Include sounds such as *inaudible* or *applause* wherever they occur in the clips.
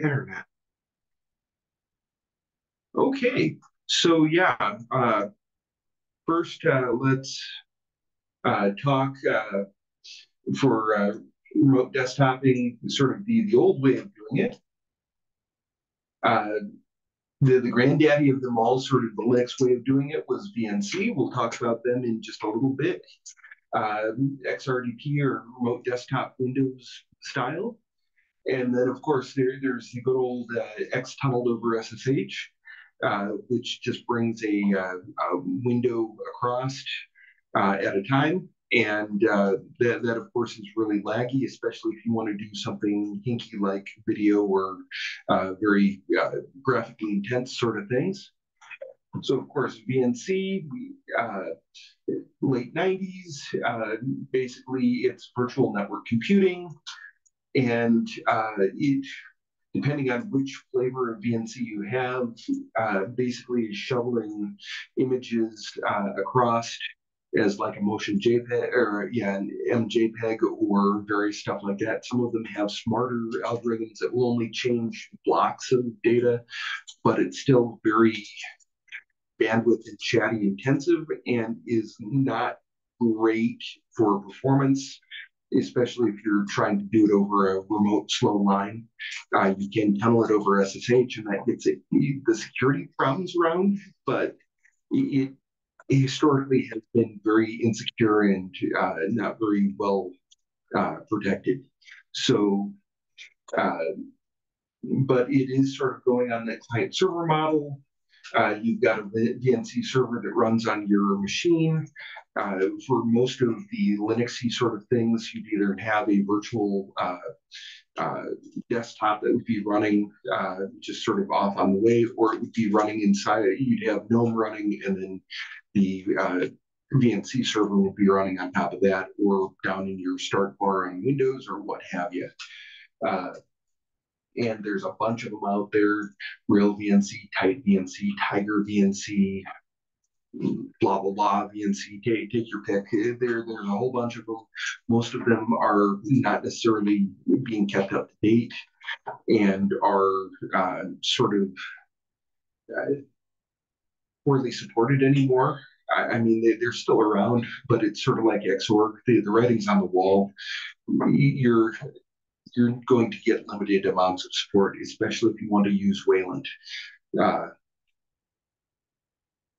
internet. Okay, so yeah, uh, first uh, let's uh, talk uh, for uh, remote desktoping, sort of the, the old way of doing it. Uh, the, the granddaddy of them all, sort of the Linux way of doing it, was VNC. We'll talk about them in just a little bit. XRDP or remote desktop Windows style. And then, of course, there, there's the good old X tunneled over SSH. Uh, which just brings a, uh, a window across uh, at a time. And uh, that, that, of course, is really laggy, especially if you want to do something hinky like video or very graphically intense sort of things. So, of course, VNC, late 90s, basically it's virtual network computing. And it depending on which flavor of VNC you have, uh, basically shoveling images uh, across as like a motion JPEG or yeah, an MJPEG or various stuff like that. Some of them have smarter algorithms that will only change blocks of data, but it's still very bandwidth and chatty intensive and is not great for performance especially if you're trying to do it over a remote slow line. Uh, you can tunnel it over SSH, and that gets it, the security problems around, but it, historically has been very insecure and uh, not very well uh, protected. So, uh, but it is sort of going on that client server model. Uh, you've got a VNC server that runs on your machine. Uh, for most of the Linuxy sort of things, you'd either have a virtual uh, uh, desktop that would be running uh, just sort of off on the way, or it would be running inside. You'd have GNOME running, and then the uh, VNC server would be running on top of that, or down in your start bar on Windows, or what have you and there's a bunch of them out there real vnc tight vnc tiger vnc blah blah blah VNC take, take your pick. There there's a whole bunch of them most of them are not necessarily being kept up to date and are uh, sort of uh, poorly supported anymore. I, mean they, they're still around but it's sort of like xorg the, the writing's on the wall. You're you're going to get limited amounts of support especially if you want to use wayland uh,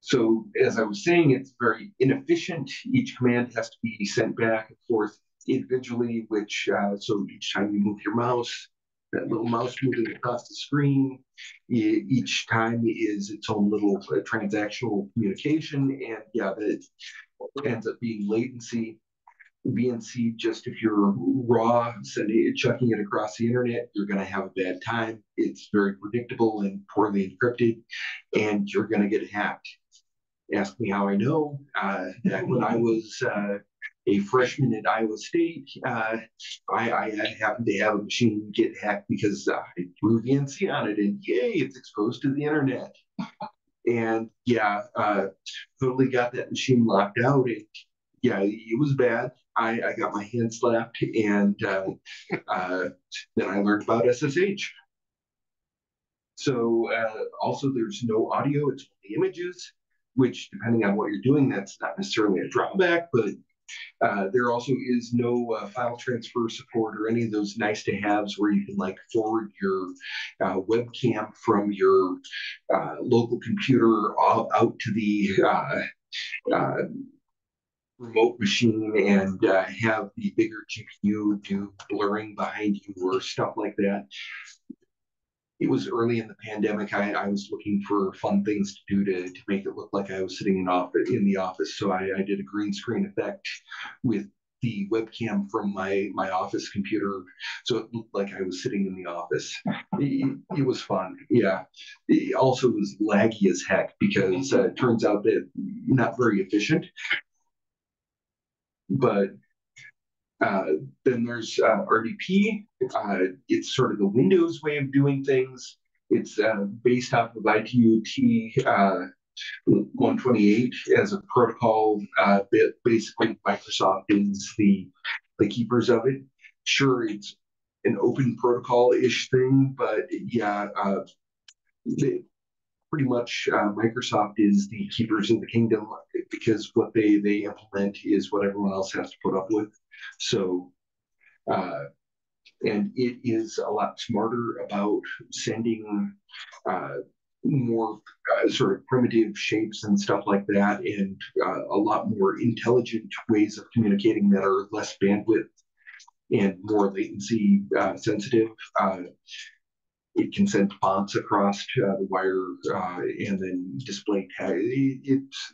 so as I was saying, it's very inefficient. Each command has to be sent back and forth individually, which uh, so each time you move your mouse, that little mouse moving across the screen, each time is its own little uh, transactional communication. And yeah, that ends up being latency. VNC, just if you're raw, sending it, chucking it across the internet, you're going to have a bad time. It's very predictable and poorly encrypted, and you're going to get hacked ask me how I know. Uh, when I was uh, a freshman at Iowa State, uh, I, I, happened to have a machine get hacked because I threw VNC on it, and yay, it's exposed to the internet. and yeah, uh, totally got that machine locked out. And yeah, it was bad. I, I got my hand slapped, and uh, uh, then I learned about SSH. So also, there's no audio; it's only images which depending on what you're doing, that's not necessarily a drawback, but uh, there also is no uh, file transfer support or any of those nice to haves where you can like forward your uh, webcam from your uh, local computer out to the uh, uh, remote machine and have the bigger GPU do blurring behind you or stuff like that it was early in the pandemic. I, I was looking for fun things to do to, to make it look like I was sitting in office in the office. So I, I did a green screen effect with the webcam from my my office computer, so it looked like I was sitting in the office. It, it was fun. Yeah. It also was laggy as heck because uh, it turns out that not very efficient. But uh, then there's uh, RDP. Uh, it's sort of the Windows way of doing things. It's uh, based off of ITU-T uh, 128 as a protocol. Uh, basically, Microsoft is the the keepers of it. Sure, it's an open protocol-ish thing, but yeah, pretty much uh, Microsoft is the keepers of the kingdom because what they they implement is what everyone else has to put up with. So, uh, and it is a lot smarter about sending uh, more uh, sort of primitive shapes and stuff like that, and uh, a lot more intelligent ways of communicating that are less bandwidth and more latency uh, sensitive. Uh, it can send fonts across uh, the wire uh, and then display. It, it's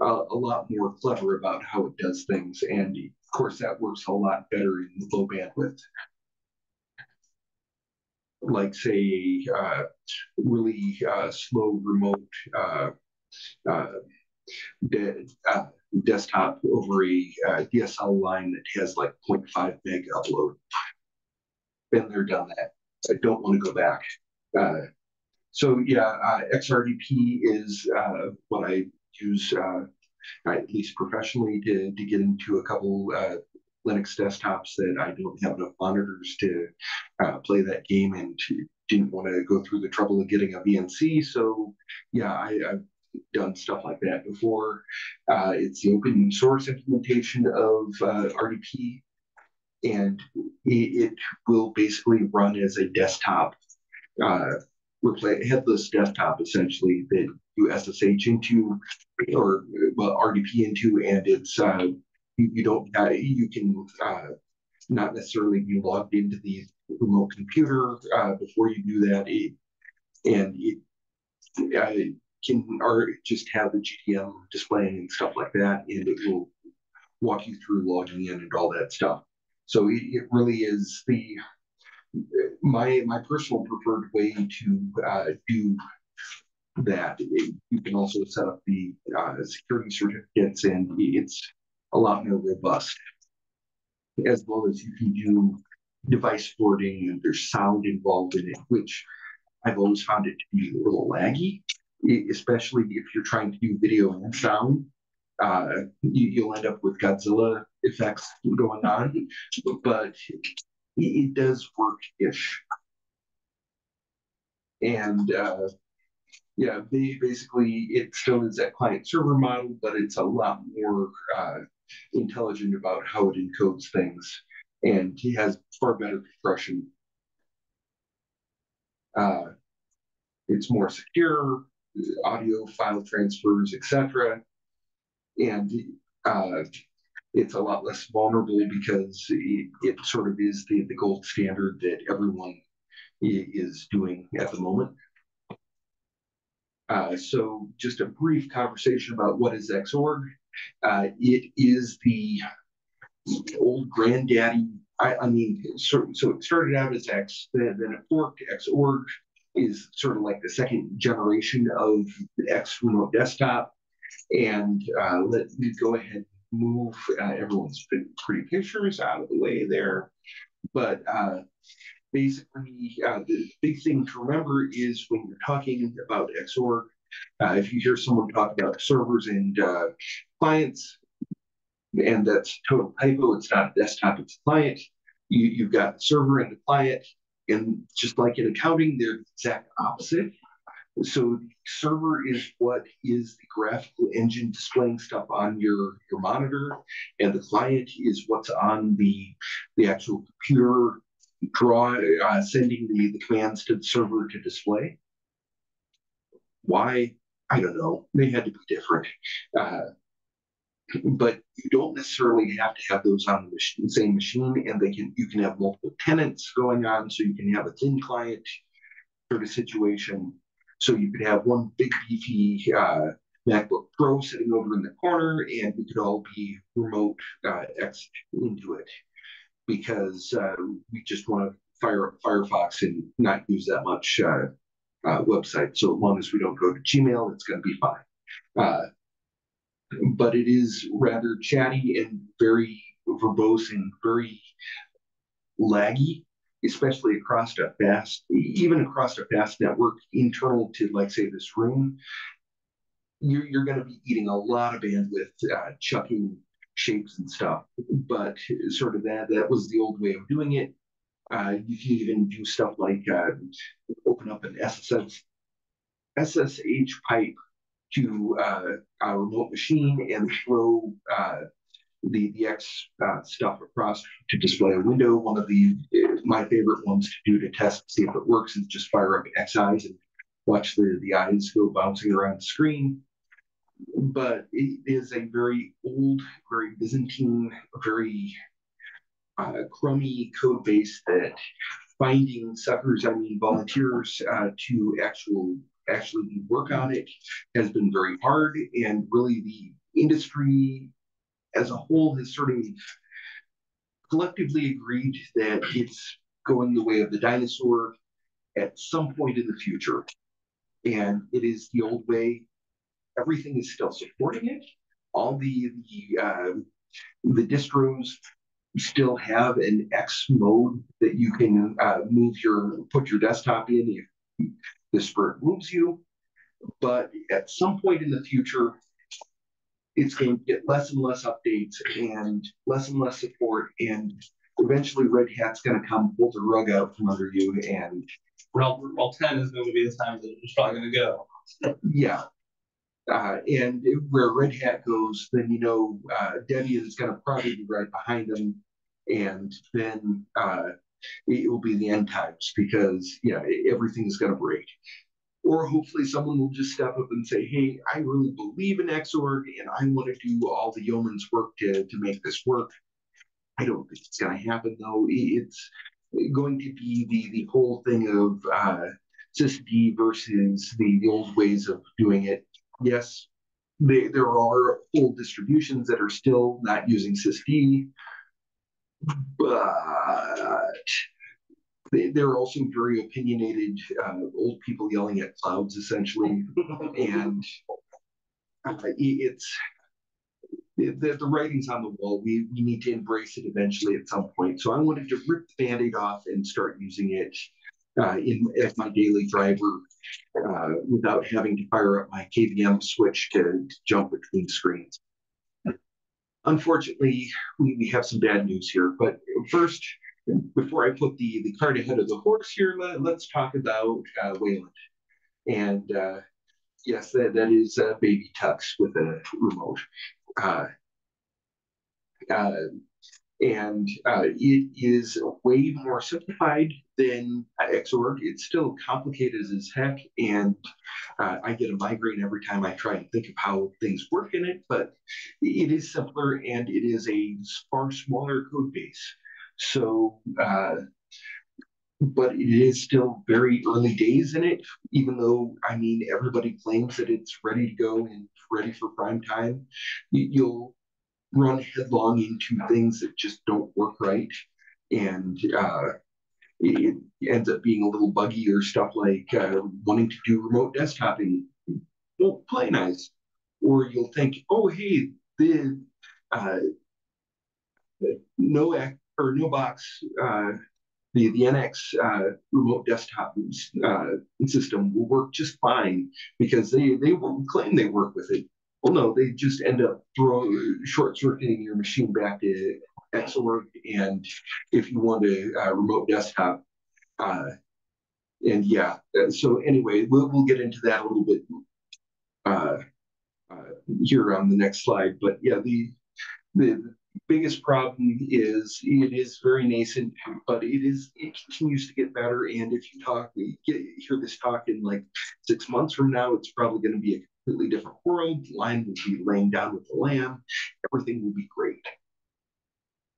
a, a, lot more clever about how it does things, and of course that works a lot better in low bandwidth. Like say uh, really uh, slow remote uh, uh, de desktop over a DSL line that has like 0.5 meg upload. Been there, done that. I don't want to go back. Uh, so yeah, uh, XRDP is uh, what I use uh, at least professionally to, to get into a couple uh, Linux desktops that I don't have enough monitors to uh, play that game and didn't want to go through the trouble of getting a VNC. So yeah, I, have done stuff like that before. it's the open source implementation of RDP and it, will basically run as a desktop, uh, replace headless desktop essentially that you SSH into or well, RDP into, and it's uh, you, you, don't uh, you can uh, not necessarily be logged into the remote computer uh, before you do that, it, and it uh, can or just have the GDM displaying and stuff like that, and it will walk you through logging in and all that stuff. So it, it really is the my my personal preferred way to uh, do that. You can also set up the uh, security certificates, and it's a lot more robust. As well as you can do device forwarding, and there's sound involved in it, which I've always found it to be a little laggy, especially if you're trying to do video and sound uh, you, will end up with Godzilla effects going on, but it, does work ish. And uh, yeah, basically, it still is that client server model, but it's a lot more uh, intelligent about how it encodes things, and he has far better compression. Uh, it's more secure, audio file transfers, etc and uh, it's a lot less vulnerable because it, it, sort of is the, the gold standard that everyone is doing at the moment. Uh, so just a brief conversation about what is Xorg. Uh, it is the old granddaddy. I, I mean, so, so, it started out as X, then, then it forked. Xorg is sort of like the second generation of X remote desktop. And uh, let me go ahead move uh, everyone's pretty pictures out of the way there. But uh, basically, uh, the big thing to remember is when you're talking about Xorg, uh, if you hear someone talk about servers and uh, clients, and that's total typo, it's not a desktop, it's a client. You, you've got the server and the client, and just like in accounting, they're the exact opposite. So server is what is the graphical engine displaying stuff on your, your monitor, and the client is what's on the, the actual computer draw, uh, sending the, the commands to the server to display. Why? I don't know. They had to be different. Uh, but you don't necessarily have to have those on the machine, same machine, and they can you can have multiple tenants going on, so you can have a thin client sort of situation so you could have one big beefy uh, MacBook Pro sitting over in the corner, and we could all be remote uh, X into it because uh, we just want to fire up Firefox and not use that much uh, uh, website. So as long as we don't go to Gmail, it's going to be fine. Uh, but it is rather chatty and very verbose and very laggy especially across a fast, even across a fast network internal to, like, say, this room, you're, you're going to be eating a lot of bandwidth, uh, chucking shapes and stuff. But sort of that, that was the old way of doing it. Uh, you can even do stuff like uh, open up an SSH, SSH pipe to uh, a remote machine and throw uh, the the X uh, stuff across to display a window. One of the my favorite ones to do to test see if it works is just fire up X eyes and watch the the eyes go bouncing around the screen. But it is a very old, very Byzantine, very uh, crummy code base that finding suckers, I mean volunteers, uh, to actual actually work on it has been very hard, and really the industry as a whole has sort of collectively agreed that it's going the way of the dinosaur at some point in the future. And it is the old way. Everything is still supporting it. All the the, uh, the distros still have an X mode that you can uh, move your put your desktop in if the Spirit moves you. But at some point in the future, it's going to get less and less updates and less and less support. And eventually, Red Hat's going to come pull the rug out from under you. And well, well, 10 is going to be the time that it's probably going to go. Yeah. Uh, and where Red Hat goes, then you know uh, Debian is going to probably be right behind them, and then uh, it will be the end times because yeah, everything is going to break or hopefully someone will just step up and say, hey, I really believe in Xorg and I want to do all the yeoman's work to, to make this work. I don't think it's going to happen, though. It's going to be the, the whole thing of uh, sysd versus the, the old ways of doing it. Yes, they, there are old distributions that are still not using sysd, but they, are also very opinionated uh, old people yelling at clouds essentially. *laughs* And uh, it's the, the writing's on the wall. We, we need to embrace it eventually at some point. So i wanted to rip the band-aid off and start using it uh, in as my daily driver uh, without having to fire up my kvm switch to, to jump between screens. Unfortunately we, we have some bad news here but first before I put the, the cart ahead of the horse here, let, us talk about uh, Wayland. And uh, yes, that, that is uh, Baby Tux with a remote. Uh, uh, and uh, it is way more simplified than Xorg. It's still complicated as heck, and I get a migraine every time I try and think of how things work in it. But it is simpler, and it is a far smaller code base. So, uh, but it is still very early days in it, even though, I mean, everybody claims that it's ready to go and ready for prime time. You'll run headlong into things that just don't work right. And uh, it ends up being a little buggy or stuff like uh, wanting to do remote desktoping won't play nice. Or you'll think, oh, hey, the uh, no or NoBox, uh, the, the NX uh, remote desktop uh, system will work just fine because they, they will claim they work with it. Well, no, they just end up throwing short circuiting your machine back to Xorg. And if you want a, a remote desktop, uh, and yeah, uh, so anyway, we'll, we'll get into that a little bit uh, uh, here on the next slide. But yeah, the the biggest problem is it is very nascent, but it is it continues to get better. And if you talk, get, hear this talk in like six months from now, it's probably going to be a completely different world. Lion will be laying down with the lamb. Everything will be great.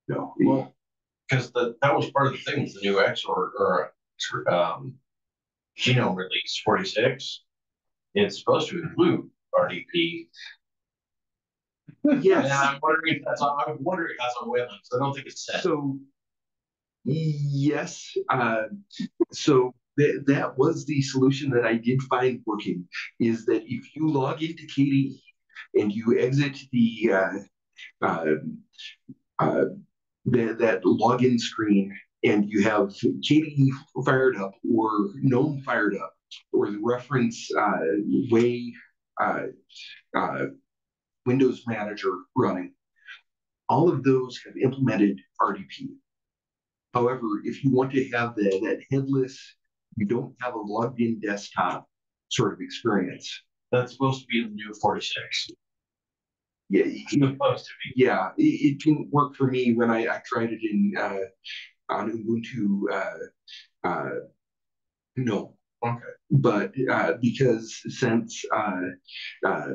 No, well, because the that was part of the thing with the new X or, or um, GNOME release 46. It's supposed to include RDP Yes. And I'm wondering if that's on, I'm wondering if that's on Wayland, so I don't think it's set. So, yes. Uh, so that that was the solution that I did find working is that if you log into KDE and you exit the uh, uh, uh, the, that login screen and you have KDE fired up or GNOME fired up or the reference uh, way uh, uh, Windows Manager running. All of those have implemented RDP. However, if you want to have that, that headless, you don't have a logged in desktop sort of experience. That's supposed to be the new forty-six. Yeah, It's supposed to be. yeah, it, it didn't work for me when I, I tried it in uh, on Ubuntu. Uh, uh, no, Okay. but uh, because since uh, uh,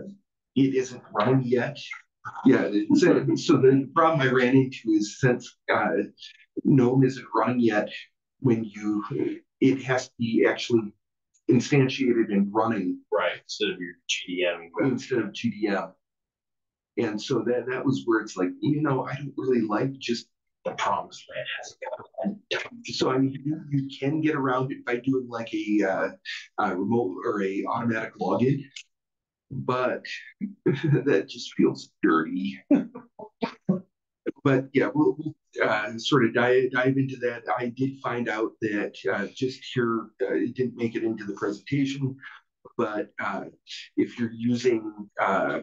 it isn't running yet, yeah. So, so the problem I ran into is since uh, GNOME isn't running yet, when you it has to be actually instantiated and running Right, instead of your GDM. instead of GDM. And so that that was where it's like, you know, I don't really like just The promised land has so I mean you, you can get around it by doing like a, uh, a remote or a automatic login, but *laughs* that just feels dirty. *laughs* but yeah, we'll, we'll uh, sort of dive dive into that. I did find out that uh, just here uh, it didn't make it into the presentation, but uh, if you're using uh,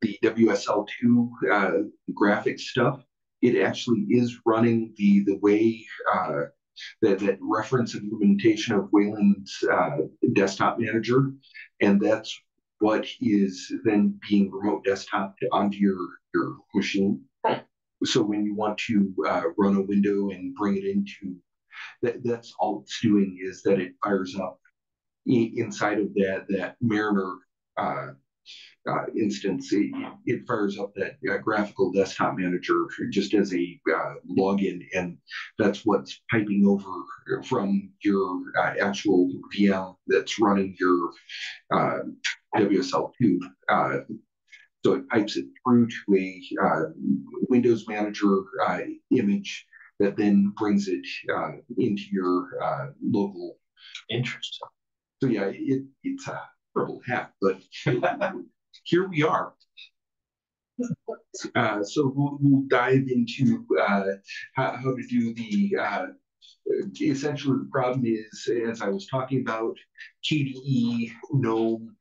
the WSL2 uh, graphics stuff, it actually is running the the way that that reference implementation of Wayland's desktop manager, and that's what is then being remote desktop onto your your machine. So when you want to uh, run a window and bring it into that, that's all it's doing is that it fires up inside of that that Mariner uh, uh, instance, it, it fires up that uh, graphical desktop manager just as a uh, login, and that's what's piping over from your uh, actual VM that's running your uh, WSL2. Uh, so it pipes it through to a uh, Windows Manager uh, image that then brings it uh, into your uh, local. Interesting. So yeah, it, it's a purple hat, but here we are. Uh, so we'll, we'll dive into uh, how, how to do the. Uh, essentially, the problem is, as I was talking about, KDE, GNOME.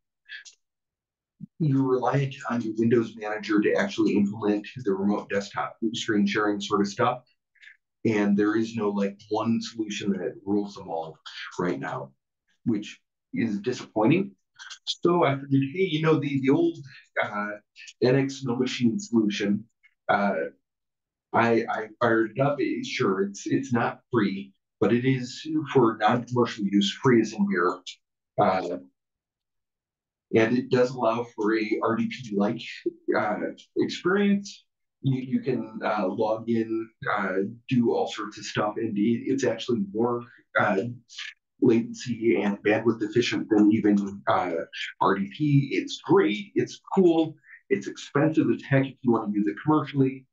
You're reliant on your Windows Manager to actually implement the remote desktop screen sharing sort of stuff. And there is no like one solution that rules them all right now, which is disappointing. So I figured, hey, you know, the, the old uh, NX no machine solution, uh, I, I fired it up. It- sure, it's it's not free, but it is for non-commercial use, free as in beer. Uh, and it does allow for a RDP-like uh, experience. You, you can uh, log in, uh, do all sorts of stuff, and it, it's actually more uh, latency and bandwidth efficient than even uh, RDP. It's great, it's cool, it's expensive as heck if you want to use it commercially,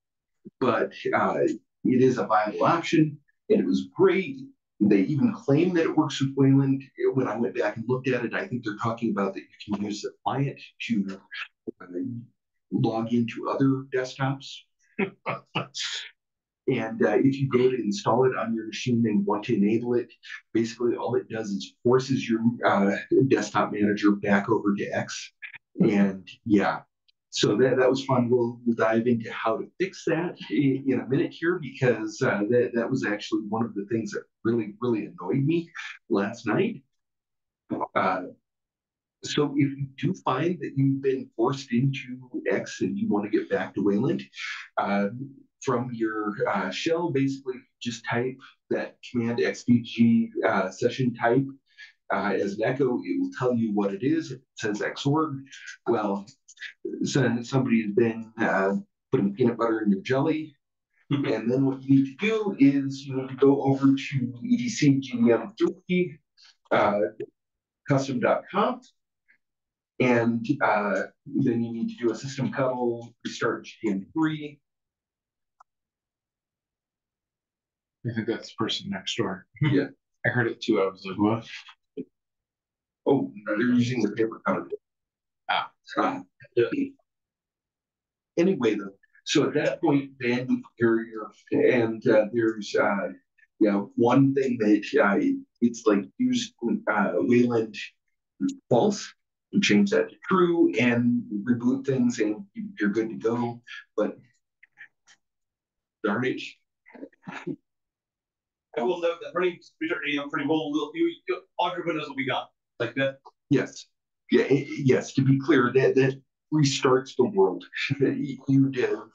but uh, it is a viable option, and it was great. They even claim that it works with Wayland. When I went back and looked at it, I think they're talking about that you can use the client to uh, log into other desktops. *laughs* And uh, if you go to install it on your machine and want to enable it, basically all it does is forces your uh, desktop manager back over to X. And yeah, so that, that was fun. We'll, we'll dive into how to fix that in, in a minute here because uh, that, that was actually one of the things that really, really annoyed me last night. Uh, so if you do find that you've been forced into X and you want to get back to Wayland, uh, from your uh, shell, basically just type that command XDG uh, session type uh, as an echo. It will tell you what it is. If it says xorg, well, so somebody has been uh, putting peanut butter in your jelly. and then what you need to do is you need to go over to EDC GDM3 uh, custom.conf. And uh, then you need to do a systemctl, restart GDM3, I think that's the person next door. Yeah. *laughs* I heard it too. I was like, what? Oh, they're using the paper cutter. Ah. Ah. Anyway, though, so at that point, you're, you're and uh, there's, uh, you know, one thing that uh, it's like use uh, Wayland false, you change that to true, and reboot things, and you're good to go. But darn it, I will note that running Return to pretty well, will- you, you, all your windows will be gone, like that. Yes, yeah, yes, to be clear, that, that restarts the world. *laughs* You you did, you're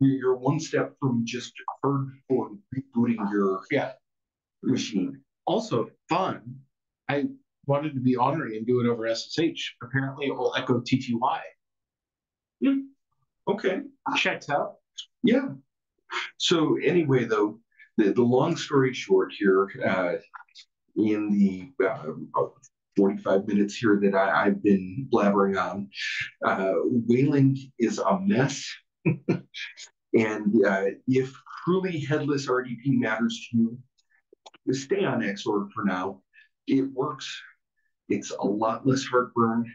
you're one step from just hard for rebooting your. Yeah. Machine. Also, fun. I wanted to be honorary and do it over SSH. Apparently, it will echo TTY. Okay. Checks out. Yeah. So anyway, though, the, the long story short here, uh, in the uh, 45 minutes here that I, I've been blabbering on, uh, Wayland is a mess. *laughs* and uh, if truly headless RDP matters to you, stay on Xorg for now. It works. It's a lot less heartburn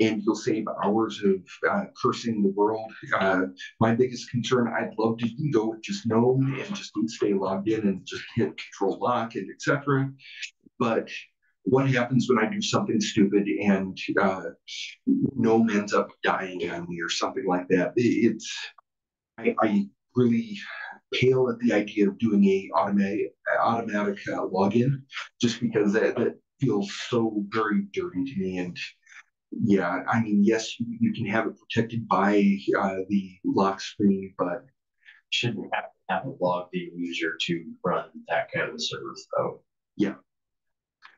and you'll save hours of uh, cursing the world. Uh, my biggest concern, I'd love to go with just GNOME and just stay logged in and just hit control lock and etc. But what happens when I do something stupid and uh, GNOME ends up dying on me or something like that? It's I, I really pale at the idea of doing a automatic automatic uh, login just because that, that feels so very dirty to me and yeah, I mean, yes, you, you can have it protected by uh, the lock screen, but Shouldn't have to have a logged in user to run that kind of service though. Yeah.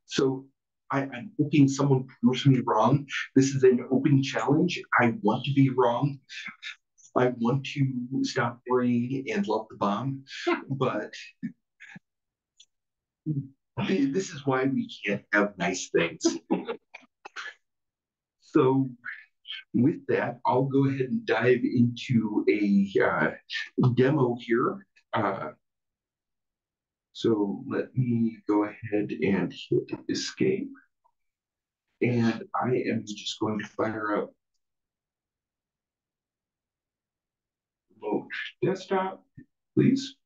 So I, I'm hoping someone proves me wrong. This is an open challenge. I want to be wrong. I want to stop worrying and love the bomb, *laughs* but this is why we can't have nice things. So with that, I'll go ahead and dive into a uh, demo here. Uh, so let me go ahead and hit escape. And I am just going to fire up remote desktop, please.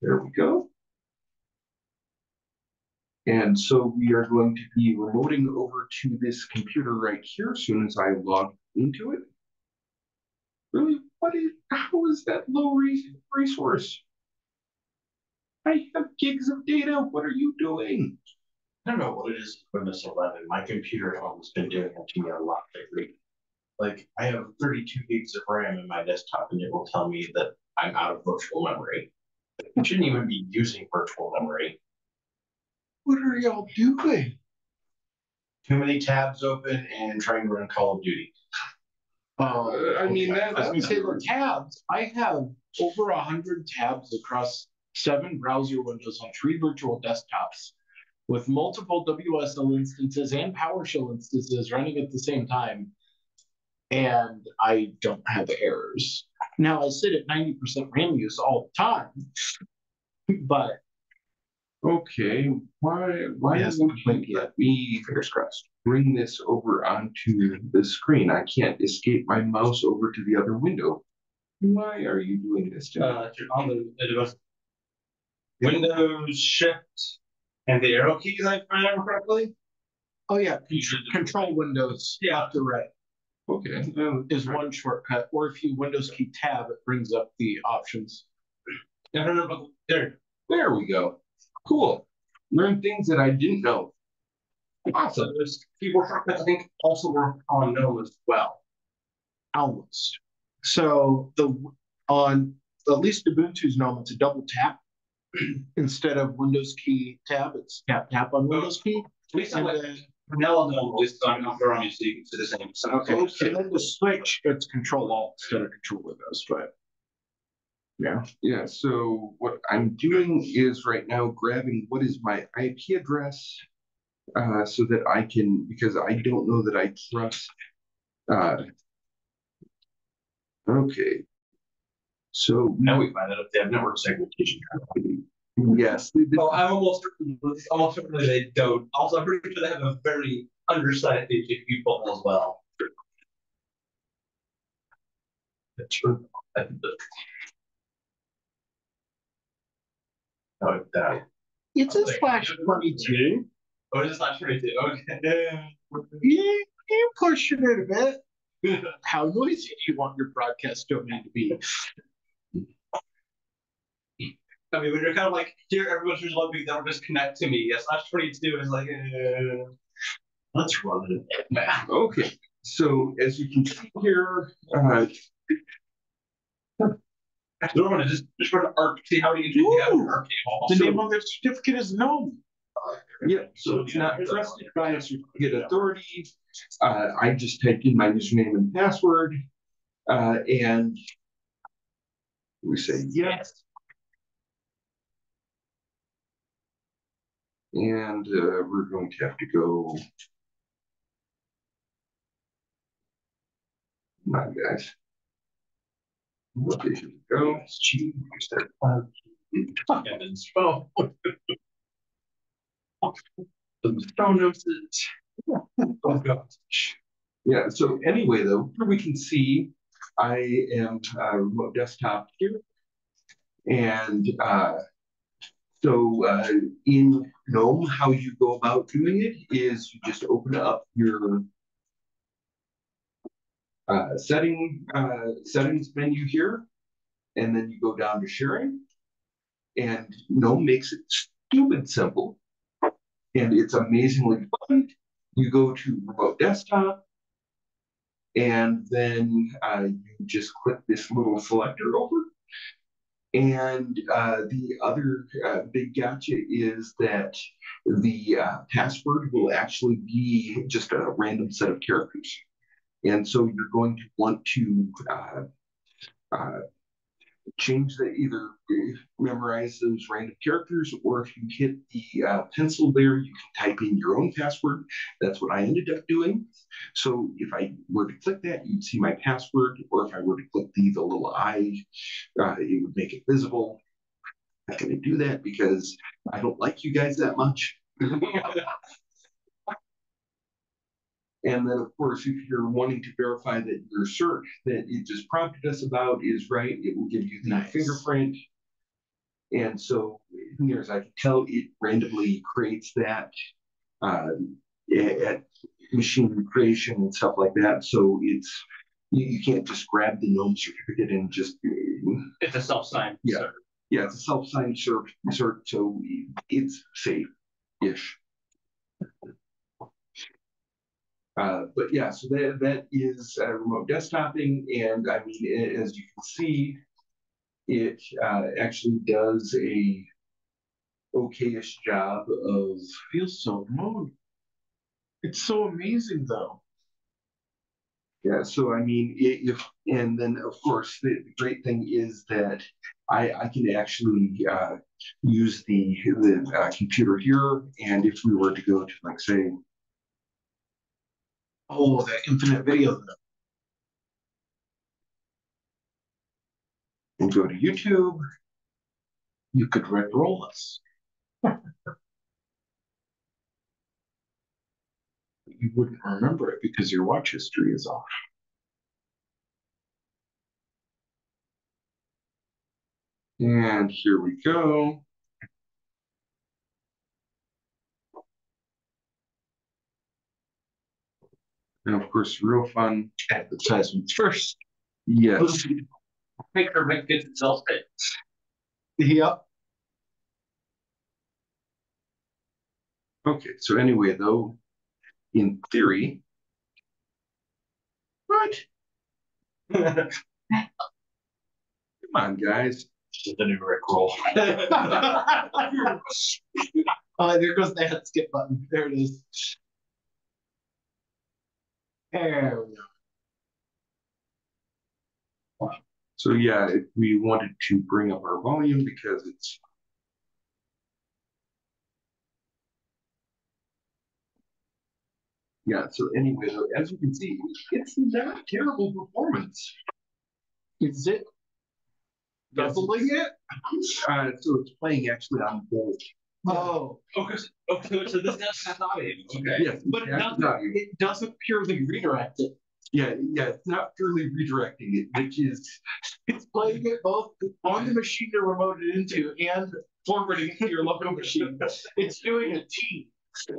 There we go. And so we are going to be remoting over to this computer right here as soon as I log into it. Really, what is, how is that low re- resource? I have gigs of data. What are you doing? I don't know what it is Windows 11. My computer at home has been doing that to me a lot lately. Like I have 32 gigs of RAM in my desktop, and it will tell me that I'm out of virtual memory. I shouldn't even be using virtual memory. What are y'all doing? Too many tabs open and trying to run Call of Duty. Uh, I mean, that, I was that's say the tabs. I have over a hundred tabs across seven browser windows on three virtual desktops with multiple WSL instances and PowerShell instances running at the same time. And I don't have errors. Now I sit at 90% RAM use all the time. But okay. Why? Why Yes, doesn't it let me Fingers crossed. bring this over onto the screen? I can't escape my mouse over to the other window. Why are you doing this to me? Uh, if you're on the, the device. Windows Shift and the arrow keys, if I remember correctly. oh yeah, control windows Yeah. left to right okay. well, is one shortcut. Or if you Windows key tab, it brings up the options. I don't remember, there, There we go. Cool. Learn things that I didn't know. Awesome. there's shortcuts, I think, also work on GNOME as well. almost. So the on at least Ubuntu's GNOME, it's a double tap *clears throat* instead of Windows key tab. It's tap tap on Windows key. At least And like then, vanilla GNOME, at least I'm not around you, so you can see the same. So, okay, and then the switch, it's Control Alt instead of Control Windows. But yeah, Yeah, so what I'm doing is right now grabbing what is my IP address uh, so that I can, because I don't know that I trust. Uh, okay. So, Now we find out if they have network segmentation. yes, Oh, I'm almost, almost certainly they don't. Also, I'm pretty sure they have a very undersized DHCP bubble as well. That's true. I think that- Oh, it's a slash twenty two. Oh, it's not twenty-two, okay. Yeah, you pushing it a bit. *laughs* How noisy do you want your broadcast domain to be? I mean, when you're kind of like, here, everyone's just loving, they'll just connect to me. Yeah, slash 22 is like, eh. Let's run it. Okay, so as you can see here, uh, They're gonna just, just run an ARP, see how many you have an ARP. The name of their certificate is known. yeah, so it's not trusted by a certificate authority. Uh, I just typed in my username and password, uh, and we say yes. And, uh, we're going to have to go. On, guys. Okay, here we go. Uh, And then spell. Some stone noses. Oh, God. Yeah, so anyway, though, here we can see I am uh, remote desktop here. And uh, so uh, in GNOME, how you go about doing it is you just open up your uh, setting uh, settings menu here, and then you go down to sharing. And GNOME makes it stupid simple, and it's amazingly fun. You go to remote desktop, and then uh, you just click this little selector over. And uh, the other uh, big gotcha is that the uh, password will actually be just a random set of characters. And so you're going to want to uh, uh, change the either memorize those random characters, or if you hit the uh, pencil there, you can type in your own password. That's what I ended up doing. So if I were to click that, you'd see my password, or if I were to click the, the little I, uh, it would make it visible. I'm not going to do that because I don't like you guys that much. *laughs* *laughs* And then, of course, if you're wanting to verify that your search that it just prompted us about is right, it will give you the Nice. fingerprint. And so, near as I can tell, it randomly creates that uh, at machine creation and stuff like that. So it's you, you can't just grab the GNOME certificate and just It's a self-signed. Yeah. server. yeah, it's a self-signed cert, cert so it's safe-ish. Uh, but yeah, so that, that is uh, remote desktoping, and I mean, a- as you can see, it uh, actually does a okayish job of Feels so remote. It's so amazing though. Yeah, so I mean, if, and then of course, the the great thing is that I, I can actually, uh, use the, the, uh, computer here, and if we were to go to like, say, Oh, the infinite video. and go to YouTube, You could rickroll us. *laughs* You wouldn't remember it because your watch history is off. and here we go. And of course, real fun, Advertisements first. yes, Make her make it itself. Yep. okay, so anyway, though, in theory. What? *laughs* Come on, guys. Just the new Rick roll. *laughs* Oh, there goes the head skip button. There it is. Go. So yeah, we wanted to bring up our volume because it's. Yeah, so anyway, as you can see, it's not terrible performance. Is it? Doubling it? Uh, so it's playing actually on both. Oh, Okay, so- okay, so this does have audio. Okay. Yes, but it doesn't, it doesn't purely redirect it. yeah, yeah, it's not purely redirecting it, which is, It's playing it both on the machine to remote it into and forwarding it to your local machine. It's doing a T.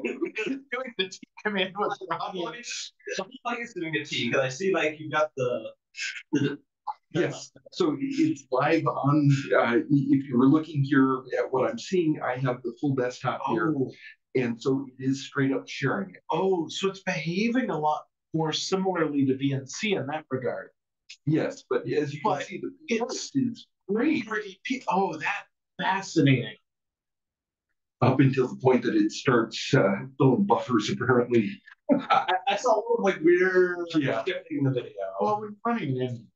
It's doing the T command with the audio. So I guess doing a T because I see like you've got the, the Yes, so it's live on, uh, if you were looking here at what I'm seeing, I have the full desktop here. Oh, And so it is straight up sharing it. oh, so it's behaving a lot more similarly to VNC in that regard. Yes, but as you can see, the it's- text is great Pretty, pe- oh, that fascinating. up until the point that it starts, uh, filling buffers apparently. *laughs* I, I saw a little like weird Yeah. shifting in the video. Well, we're running in.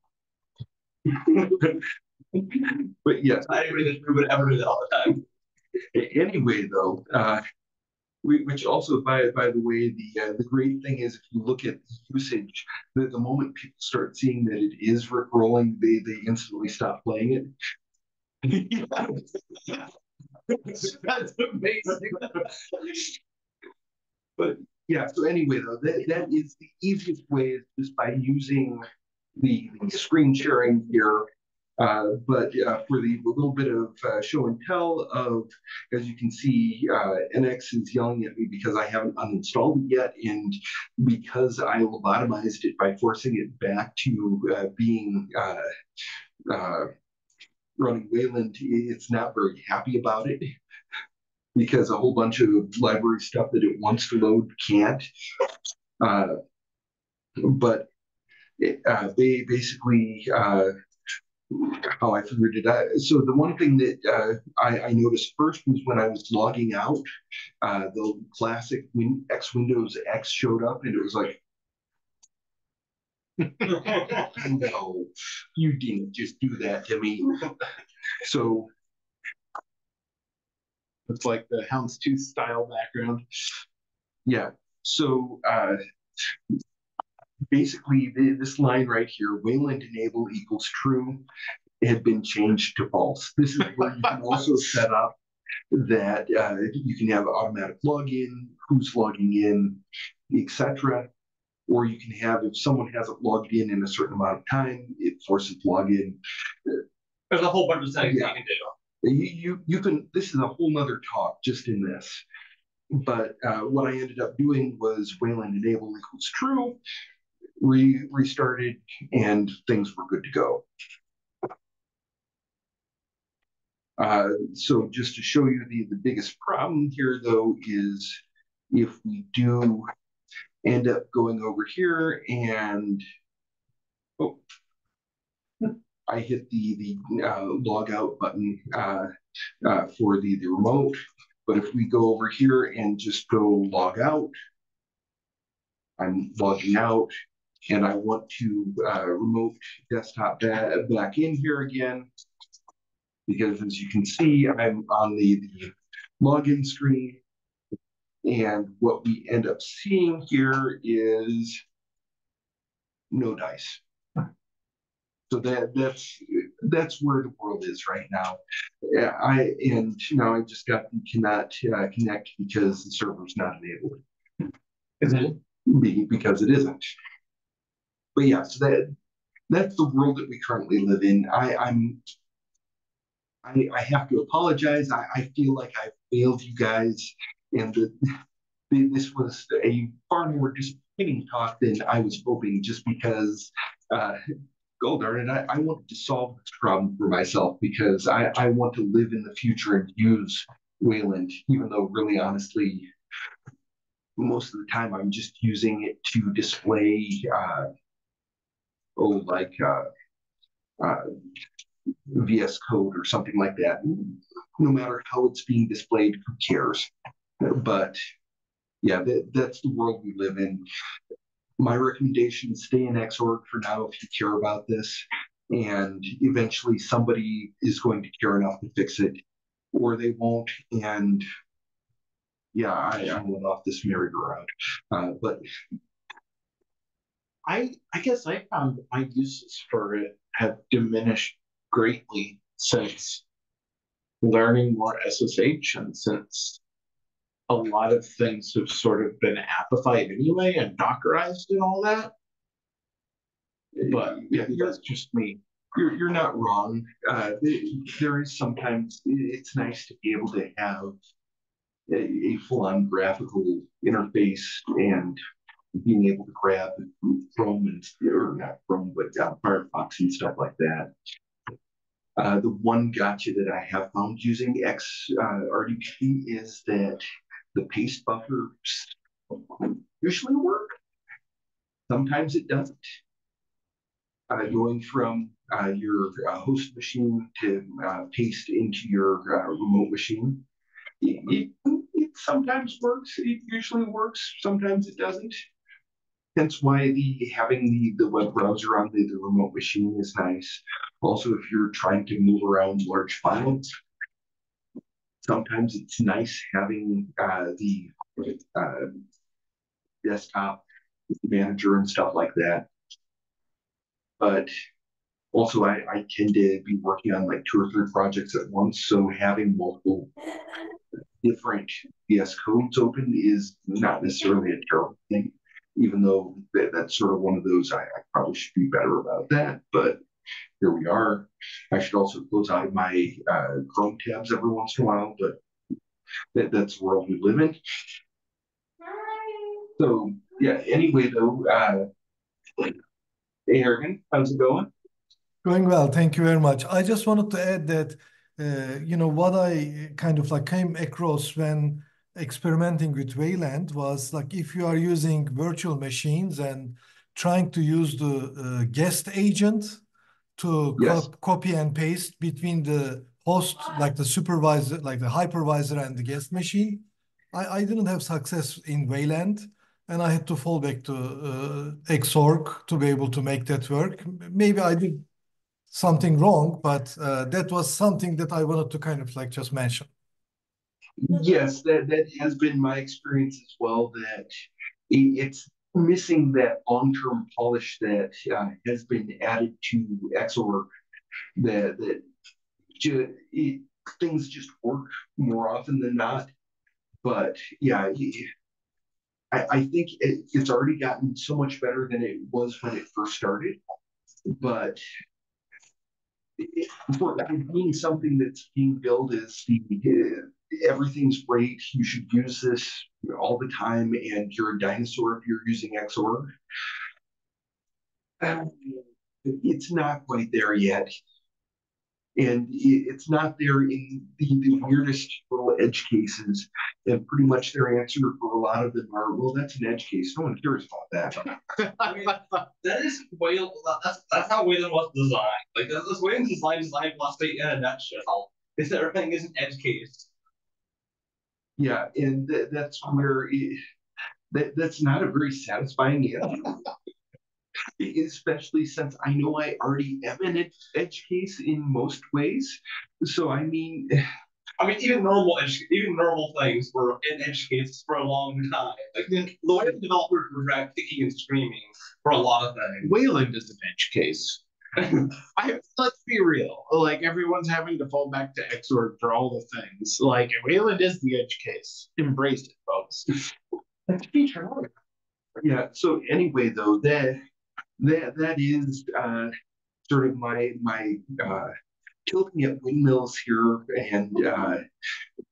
But yes, I read this through, but ever do that all the time. Anyway, though, uh, we, which also, by by the way, the uh, the great thing is if you look at usage, the, the moment people start seeing that it is rolling, they they instantly stop playing it. *laughs* That's amazing. But yeah, so anyway, though, that that is the easiest way is just by using the, the screen sharing here. Uh, but uh, for the little bit of uh, show and tell of, as you can see, uh, NX is yelling at me because I haven't uninstalled it yet, and because I lobotomized it by forcing it back to uh, being uh, running Wayland, it's not very happy about it because a whole bunch of library stuff that it wants to load can't. But uh, they basically uh, how I figured it out. So the one thing that uh, I, I noticed first was when I was logging out, uh, the classic Win- X Windows X showed up, and it was like, no, you didn't just do that to me. So It's like the Houndstooth style background. Yeah, so uh, basically the, this line right here, Wayland enable equals true, had been changed to false. This is where you can also *laughs* set up that uh, you can have automatic login, who's logging in, etc. Or you can have if someone hasn't logged in in a certain amount of time, it forces login. There's a whole bunch of settings Yeah. you can do. You, you you can this is a whole nother talk just in this. But uh, what I ended up doing was Wayland enable equals true, re restarted, and things were good to go. Uh, so just to show you the, the biggest problem here though is if we do end up going over here and oh I hit the the uh, log out button uh, uh, for the the remote. But if we go over here and just go log out, I'm logging out, and I want to uh, remote desktop ba- back in here again because as you can see, I'm on the, the login screen. And what we end up seeing here is no dice. So that that's that's where the world is right now. I and now I just got cannot uh, connect because the server's not enabled. Is it? Be, because it isn't. But yeah, so that that's the world that we currently live in. I, I'm I, I have to apologize. I, I feel like I failed you guys, and the, this was a far more disappointing talk than I was hoping. Just because, uh, go darn it, I, I wanted to solve this problem for myself because I, I want to live in the future and use Wayland, even though really honestly, most of the time I'm just using it to display, uh, oh, like uh, uh, VS Code or something like that. No matter how it's being displayed, who cares? But yeah, that, that's the world we live in. My recommendation stay in Xorg for now if you care about this. And eventually somebody is going to care enough to fix it, or they won't. And yeah, I, I went off this merry-go-round. Uh, but I I guess I found my uses for it have diminished greatly since learning more SSH and since a lot of things have sort of been appified anyway and dockerized and all that. But yeah, that's just me. you're, you're not wrong. Uh, there is sometimes it's nice to be able to have a, a full-on graphical interface and being able to grab Chrome and or not Chrome, but uh, Firefox and stuff like that. Uh, the one gotcha that I have found using X uh, RDP is that the paste buffers usually work. Sometimes it doesn't. Uh, going from uh, your uh, host machine to uh, paste into your uh, remote machine, it, it, it sometimes works. It usually works. Sometimes it doesn't. Hence why the having the, the web browser on the, the remote machine is nice. Also, if you're trying to move around large files, sometimes it's nice having uh, the uh, desktop manager and stuff like that. But also, I, I tend to be working on like two or three projects at once. So having multiple different VS codes open is not necessarily a terrible thing, even though that, that's sort of one of those I, I probably should be better about that. But here we are. I should also close out my uh, Chrome tabs every once in a while, but that, that's the world we live in. So yeah, anyway though, uh, hey Ergen, how's it going? Going well, thank you very much. I just wanted to add that, uh, you know, what I kind of like came across when experimenting with Wayland was like if you are using virtual machines and trying to use the uh, guest agent to Yes. cop copy and paste between the host, like the supervisor, like the hypervisor and the guest machine. I, I didn't have success in Wayland and I had to fall back to uh, Xorg to be able to make that work. Maybe I did something wrong, but uh, that was something that I wanted to kind of like just mention. Yes, that, that has been my experience as well, that it's missing that long-term polish that uh, has been added to Xorg, that, that ju- it, things just work more often than not. But yeah, I, I think it, it's already gotten so much better than it was when it first started. But for being something that's being billed as the uh, everything's great, you should use this all the time, and you're a dinosaur if you're using Xorg. Um, it's not quite there yet. And it's not there in the, the weirdest little edge cases. And pretty much their answer for a lot of them are, well, that's an edge case. No one cares about that. *laughs* I mean, that is Wayland. That's that's how Wayland was designed. Like this, this Wayland design designed philosophy in a nutshell. Is that everything is an edge case. Yeah, and th- that's where it, that that's not a very satisfying answer. Especially since I know I already am an edge case in most ways. So I mean, I mean, even normal edge, even normal things were in edge cases for a long time. Like the way the developers were drag kicking and screaming for a lot of things. Wayland is an edge case. *laughs* I let's be real. Like everyone's having to fall back to Xorg for all the things. Like Wayland is the edge case. Embrace it, folks. that's *laughs* feature Yeah. So anyway, though that that that is uh, sort of my my uh, tilting at windmills here and uh,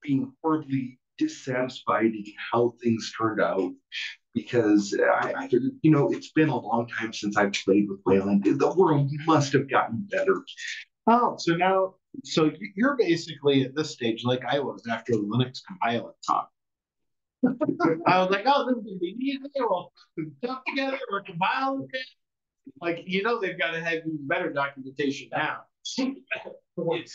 being horribly dissatisfied in how things turned out because I, I figured, you know, it's been a long time since I've played with Wayland. The world must have gotten better. Oh, so now, so you're basically at this stage like I was after the Linux compiler talk. I was like, oh, this is gonna be easy. We'll together, we'll compile it. Like, you know, they've got to have even better documentation now.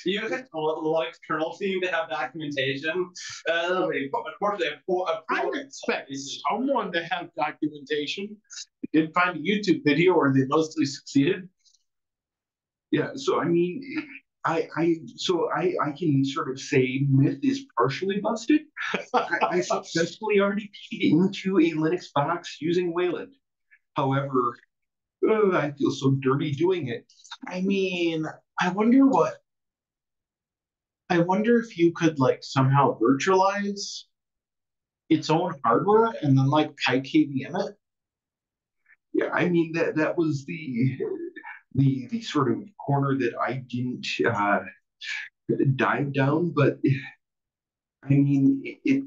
You guys, the Linux kernel seem to have documentation. Uh, they- unfortunately, a I would expect someone to have documentation. I did find a YouTube video or they mostly succeeded. Yeah, so I mean, I, I, so I, I can sort of say myth is partially busted. I, I successfully RDP'd into a Linux box using Wayland. However, uh, I feel so dirty doing it. I mean, I wonder what. I wonder if you could like somehow virtualize its own hardware and then like PiKVM it. Yeah, I mean that that was the the the sort of corner that I didn't uh, dive down, but I mean it, it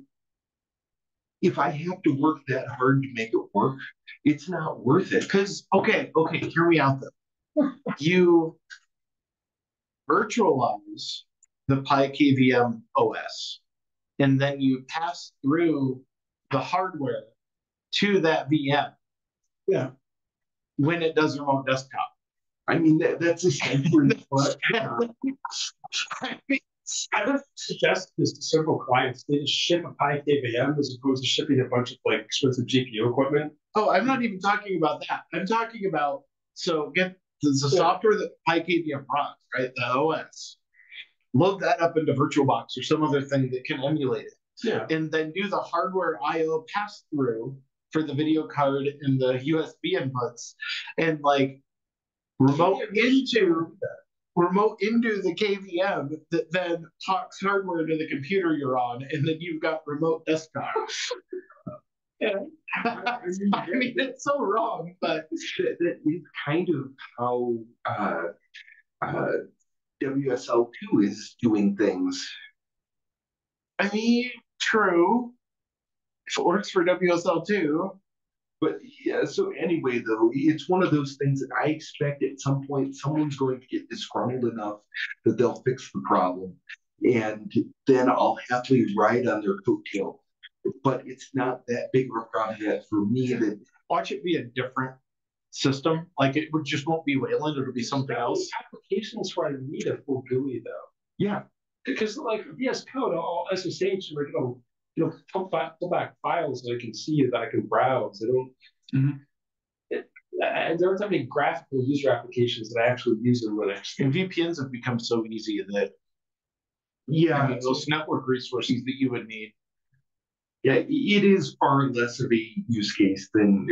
if I have to work that hard to make it work, it's not worth it. Because, okay, okay, hear me out though. *laughs* You virtualize the PiKVM OS, and then you pass through the hardware to that VM. Yeah. When it does remote desktop. I mean, that, that's essentially *laughs* what. uh, I mean, I would suggest this to several clients, they just ship a PiKVM as opposed to shipping a bunch of like expensive GPU equipment. Oh, I'm not even talking about that. I'm talking about, so get the, the software that PiKVM runs, right? The OS. Load that up into VirtualBox or some other thing that can emulate it. Yeah. and then do the hardware I/O pass through for the video card and the USB inputs, and like remote into remote into the KVM that then talks hardware to the computer you're on, and then you've got remote desktop. *laughs* yeah. *laughs* I mean, it's so wrong, but that, that is kind of how uh, uh, WSL2 is doing things. I mean, true. If it works for WSL two, But yeah, so anyway, though, it's one of those things that I expect at some point someone's going to get disgruntled enough that they'll fix the problem. And then I'll happily ride on their coattail. But it's not that big of a problem yet for me that watch it be a different system. Like it would just won't be Wayland, it'll be something else. Applications where I need a full GUI though. yeah, Because like VS Code, all SSH, like, you know, you know, pull back, pull back files that I can see that I can browse. I don't. Mhm. It, and there aren't that many graphical user applications that I actually use in Linux. And VPNs have become so easy that I yeah, mean, those network resources that you would need. Yeah, it is far less of a use case than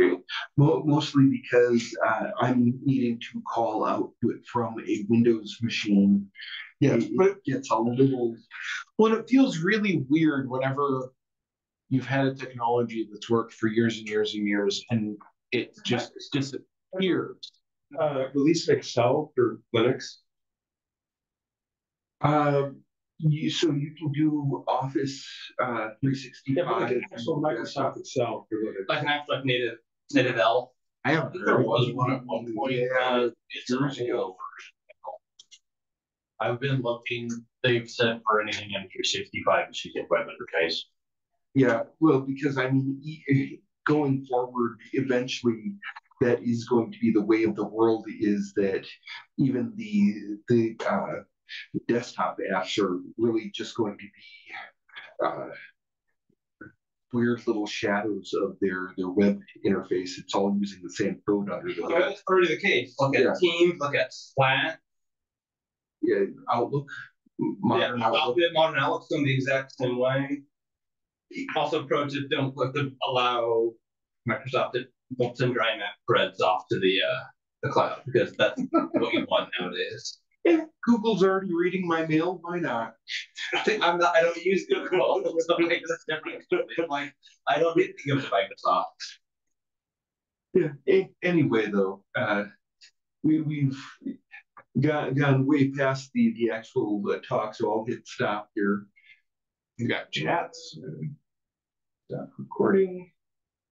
mostly because uh, I'm needing to call out to it from a Windows machine. Yeah, it, but- it gets a little. Well, it feels really weird whenever you've had a technology that's worked for years and years and years and it just disappears. Uh, release of Excel for Linux. Uh, you, so you can do Office uh, Yeah, but 365. like actual Microsoft Excel for Linux. Like an actual like native native L. I haven't There was one at one point, uh, it's years ago. I've been looking, they've said for anything under sixty-five, it's using web interface. Yeah, well, because I mean, e- going forward, eventually, that is going to be the way of the world. Is that even the the uh, desktop apps are really just going to be uh, weird little shadows of their their web interface. It's all using the same code under the that's already the case. Look at Yeah. Teams, look at Slack. Yeah, Outlook, modern yeah, Outlook. modern Outlook's done the exact same way. Also, pro tip: don't put the allow Microsoft to won't send your IMAP threads off to the uh the cloud because that's what you want nowadays. Google's already reading my mail. Why not? *laughs* I'm not. I don't use Google. *laughs* I don't need to Microsoft. Yeah. Anyway, though, uh, we we've gone gone way past the the actual uh, talk, so I'll hit stop here. You got chats. Stop recording.